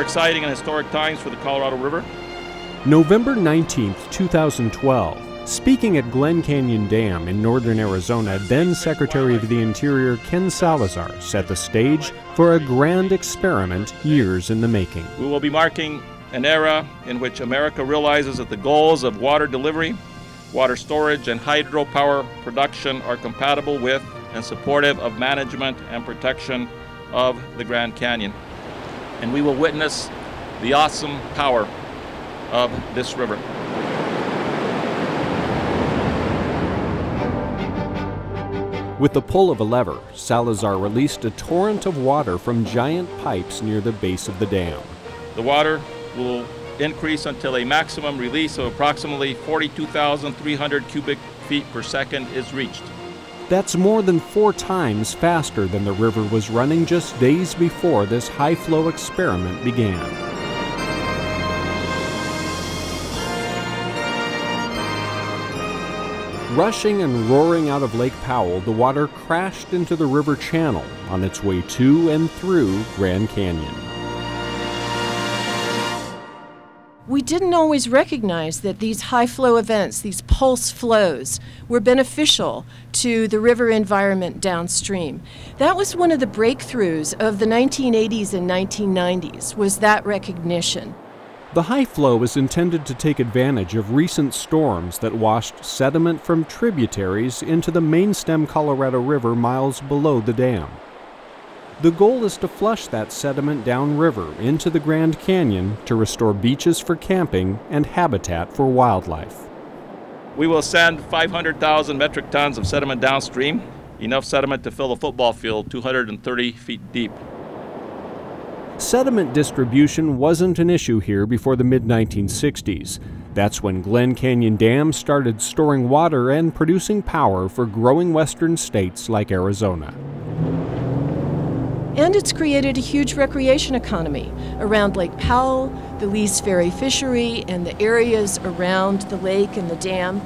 are exciting and historic times for the Colorado River. November 19, 2012. Speaking at Glen Canyon Dam in northern Arizona, then Secretary of the Interior Ken Salazar set the stage for a grand experiment years in the making. We will be marking an era in which America realizes that the goals of water delivery, water storage, and hydropower production are compatible with and supportive of management and protection of the Grand Canyon. And we will witness the awesome power of this river. With the pull of a lever, Salazar released a torrent of water from giant pipes near the base of the dam. The water will increase until a maximum release of approximately 42,300 cubic feet per second is reached. That's more than four times faster than the river was running just days before this high flow experiment began. Rushing and roaring out of Lake Powell, the water crashed into the river channel on its way to and through Grand Canyon. We didn't always recognize that these high flow events, these pulse flows, were beneficial to the river environment downstream. That was one of the breakthroughs of the 1980s and 1990s was that recognition. The high flow is intended to take advantage of recent storms that washed sediment from tributaries into the main stem Colorado River miles below the dam. The goal is to flush that sediment downriver into the Grand Canyon to restore beaches for camping and habitat for wildlife. We will send 500,000 metric tons of sediment downstream, enough sediment to fill a football field 230 feet deep. Sediment distribution wasn't an issue here before the mid 1960s. That's when Glen Canyon Dam started storing water and producing power for growing western states like Arizona. And it's created a huge recreation economy around Lake Powell, the Lee's Ferry fishery, and the areas around the lake and the dam.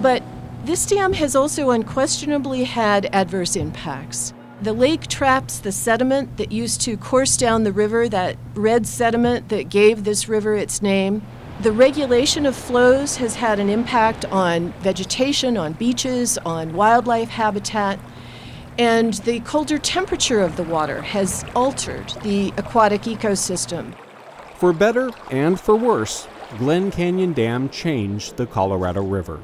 But this dam has also unquestionably had adverse impacts. The lake traps the sediment that used to course down the river, that red sediment that gave this river its name. The regulation of flows has had an impact on vegetation, on beaches, on wildlife habitat. And the colder temperature of the water has altered the aquatic ecosystem. For better and for worse, Glen Canyon Dam changed the Colorado River.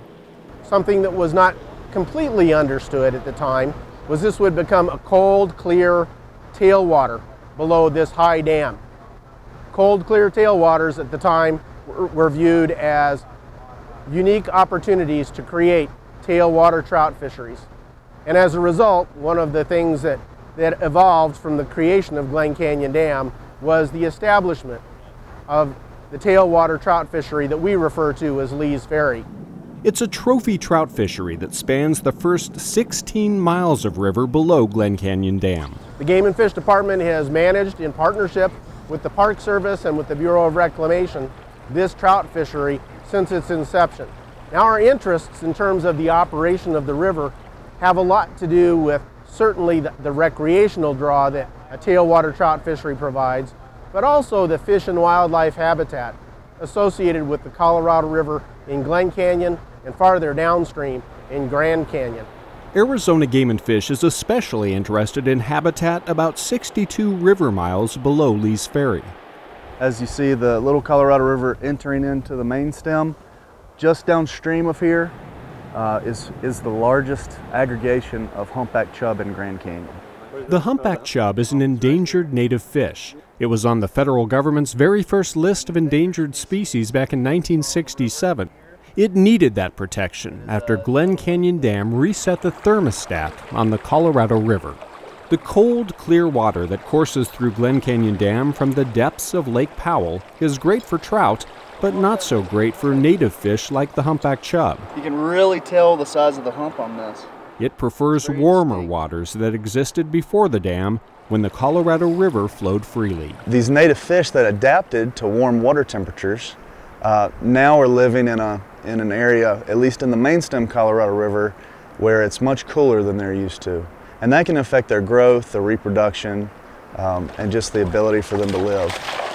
Something that was not completely understood at the time was this would become a cold, clear tailwater below this high dam. Cold, clear tailwaters at the time were viewed as unique opportunities to create tailwater trout fisheries. And as a result, one of the things that, that evolved from the creation of Glen Canyon Dam was the establishment of the tailwater trout fishery that we refer to as Lee's Ferry. It's a trophy trout fishery that spans the first 16 miles of river below Glen Canyon Dam. The Game and Fish Department has managed in partnership with the Park Service and with the Bureau of Reclamation this trout fishery since its inception. Now our interests in terms of the operation of the river have a lot to do with certainly the, the recreational draw that a tailwater trout fishery provides, but also the fish and wildlife habitat associated with the Colorado River in Glen Canyon and farther downstream in Grand Canyon. Arizona Game and Fish is especially interested in habitat about 62 river miles below Lee's Ferry. As you see the Little Colorado River entering into the main stem, just downstream of here uh, is is the largest aggregation of humpback chub in Grand Canyon. The humpback chub is an endangered native fish. It was on the federal government's very first list of endangered species back in 1967. It needed that protection after Glen Canyon Dam reset the thermostat on the Colorado River. The cold, clear water that courses through Glen Canyon Dam from the depths of Lake Powell is great for trout, but not so great for native fish like the humpback chub. You can really tell the size of the hump on this. It prefers warmer waters that existed before the dam when the Colorado River flowed freely. These native fish that adapted to warm water temperatures uh, now are living in a in an area, at least in the mainstem Colorado River, where it's much cooler than they're used to. And that can affect their growth, their reproduction, um, and just the ability for them to live.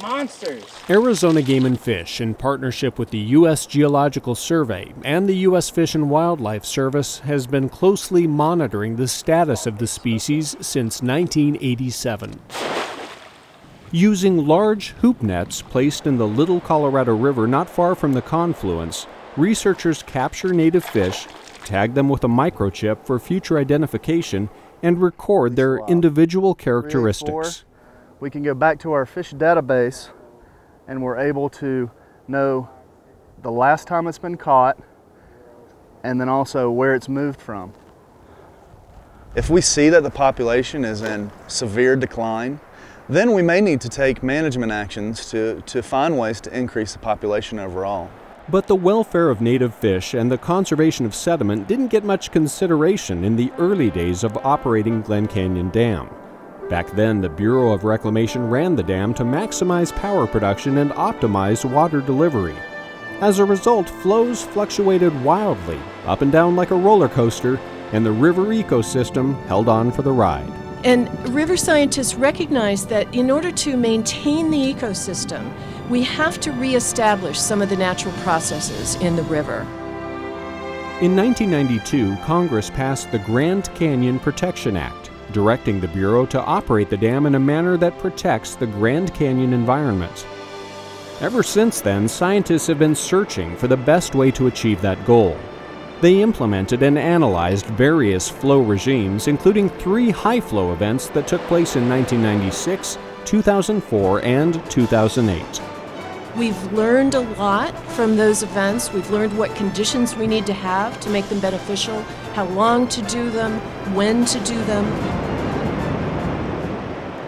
Monsters. Arizona Game and Fish, in partnership with the U.S. Geological Survey and the U.S. Fish and Wildlife Service, has been closely monitoring the status of the species since 1987. Using large hoop nets placed in the Little Colorado River not far from the confluence, researchers capture native fish, tag them with a microchip for future identification, and record their individual characteristics. We can go back to our fish database and we're able to know the last time it's been caught and then also where it's moved from. If we see that the population is in severe decline, then we may need to take management actions to, to find ways to increase the population overall. But the welfare of native fish and the conservation of sediment didn't get much consideration in the early days of operating Glen Canyon Dam. Back then, the Bureau of Reclamation ran the dam to maximize power production and optimize water delivery. As a result, flows fluctuated wildly, up and down like a roller coaster, and the river ecosystem held on for the ride. And river scientists recognize that in order to maintain the ecosystem, we have to reestablish some of the natural processes in the river. In 1992, Congress passed the Grand Canyon Protection Act, directing the Bureau to operate the dam in a manner that protects the Grand Canyon environment. Ever since then, scientists have been searching for the best way to achieve that goal. They implemented and analyzed various flow regimes, including three high flow events that took place in 1996, 2004, and 2008. We've learned a lot from those events. We've learned what conditions we need to have to make them beneficial, how long to do them, when to do them.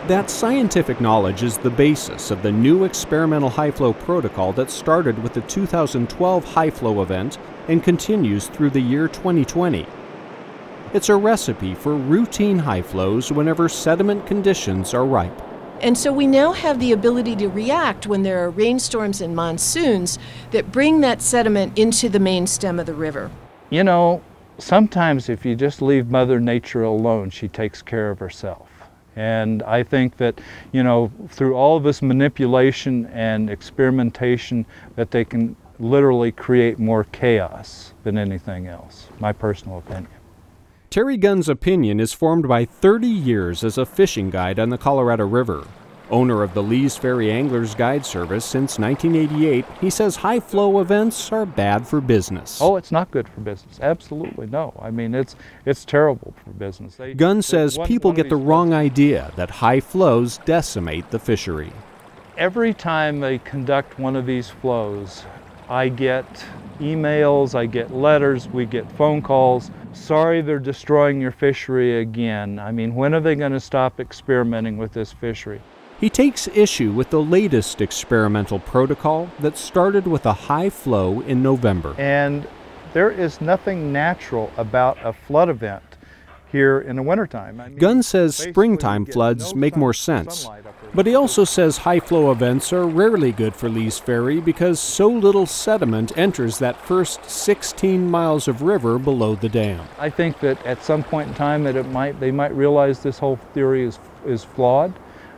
That scientific knowledge is the basis of the new experimental high flow protocol that started with the 2012 high flow event and continues through the year 2020. It's a recipe for routine high flows whenever sediment conditions are ripe. And so we now have the ability to react when there are rainstorms and monsoons that bring that sediment into the main stem of the river. You know, sometimes if you just leave Mother Nature alone, she takes care of herself. And I think that, you know, through all this manipulation and experimentation, that they can literally create more chaos than anything else, my personal opinion. Terry Gunn's opinion is formed by 30 years as a fishing guide on the Colorado River. Owner of the Lee's Ferry Anglers Guide Service since 1988, he says high flow events are bad for business. Oh, it's not good for business. Absolutely no. I mean, it's it's terrible for business. They, Gunn says one, people one get the wrong idea that high flows decimate the fishery. Every time they conduct one of these flows, I get emails, I get letters, we get phone calls. Sorry they're destroying your fishery again. I mean, when are they going to stop experimenting with this fishery? He takes issue with the latest experimental protocol that started with a high flow in November. And there is nothing natural about a flood event here in the wintertime. I mean, Gunn says springtime floods no make sun, more sense. But he also says high flow events are rarely good for Lee's Ferry because so little sediment enters that first 16 miles of river below the dam. I think that at some point in time that it might they might realize this whole theory is is flawed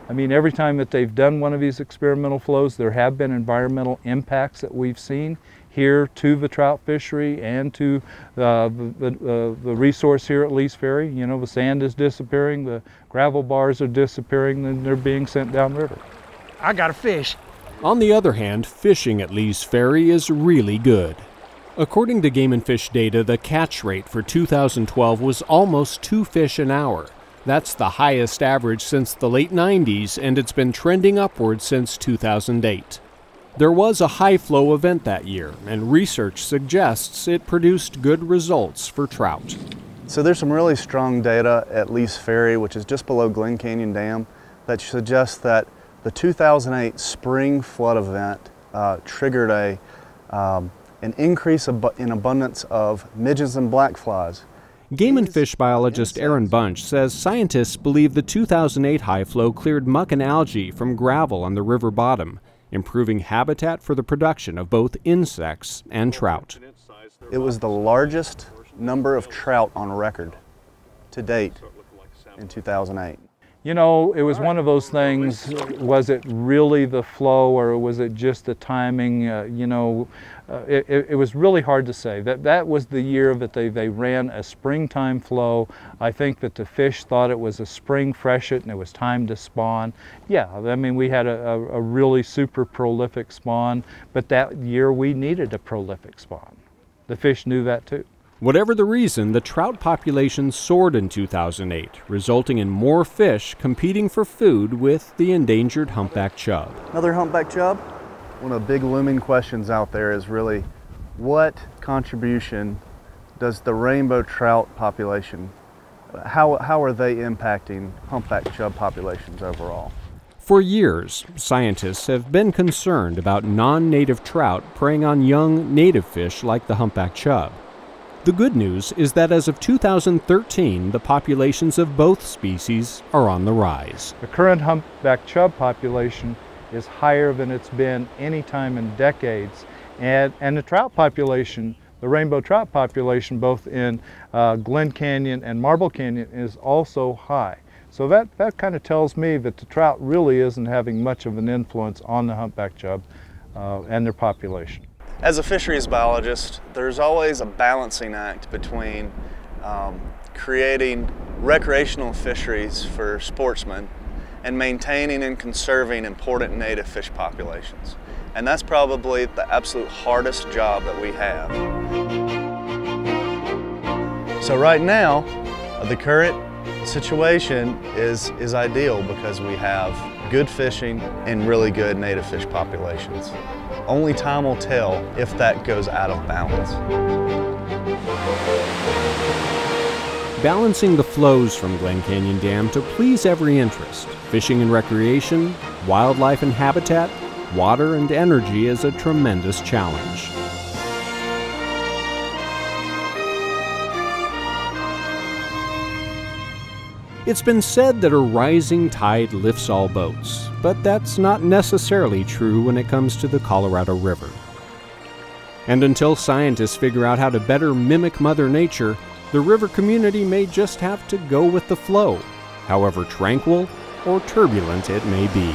I mean, every time that they've done one of these experimental flows, there have been environmental impacts that we've seen here to the trout fishery and to uh, the, uh, the resource here at Lee's Ferry. You know, the sand is disappearing, the gravel bars are disappearing, and they're being sent downriver. I got a fish. On the other hand, fishing at Lee's Ferry is really good. According to Game and Fish data, the catch rate for 2012 was almost two fish an hour. That's the highest average since the late 90s, and it's been trending upward since 2008. There was a high flow event that year, and research suggests it produced good results for trout. So there's some really strong data at Lee's Ferry, which is just below Glen Canyon Dam, that suggests that the 2008 spring flood event uh, triggered a, um, an increase in abundance of midges and black flies, Game and fish biologist Aaron Bunch says scientists believe the 2008 high flow cleared muck and algae from gravel on the river bottom, improving habitat for the production of both insects and trout. It was the largest number of trout on record to date in 2008. You know, it was one of those things, was it really the flow or was it just the timing? Uh, you know, uh, it, it, was really hard to say. That, that was the year that they, they ran a springtime flow. I think that the fish thought it was a spring freshet and it was time to spawn. Yeah, I mean, we had a, a, a really super prolific spawn, but that year we needed a prolific spawn. The fish knew that too. Whatever the reason, the trout population soared in 2008, resulting in more fish competing for food with the endangered humpback chub. Another humpback chub? One of the big looming questions out there is really what contribution does the rainbow trout population, how, how are they impacting humpback chub populations overall? For years, scientists have been concerned about non native trout preying on young native fish like the humpback chub. The good news is that as of 2013, the populations of both species are on the rise. The current humpback chub population is higher than it's been any time in decades. And, and the trout population, the rainbow trout population, both in uh, Glen Canyon and Marble Canyon, is also high. So that, that kind of tells me that the trout really isn't having much of an influence on the humpback chub uh, and their population. As a fisheries biologist, there's always a balancing act between um, creating recreational fisheries for sportsmen and maintaining and conserving important native fish populations. And that's probably the absolute hardest job that we have. So right now, the current situation is, is ideal because we have good fishing and really good native fish populations. Only time will tell if that goes out of balance. Balancing the flows from Glen Canyon Dam to please every interest fishing and recreation, wildlife and habitat, water and energy is a tremendous challenge. It's been said that a rising tide lifts all boats, but that's not necessarily true when it comes to the Colorado River. And until scientists figure out how to better mimic Mother Nature, the river community may just have to go with the flow, however tranquil or turbulent it may be.